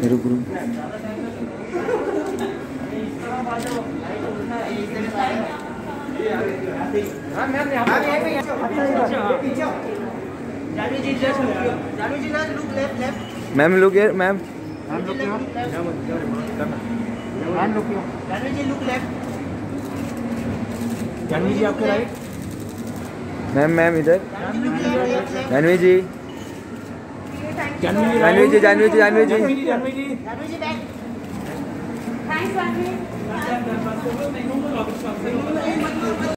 मेरे गुरु। Ma'am look है मैम। मैम मैम इधर। जानवी जी। जानवी जी जानवी जी जानवी जी। जानवी जी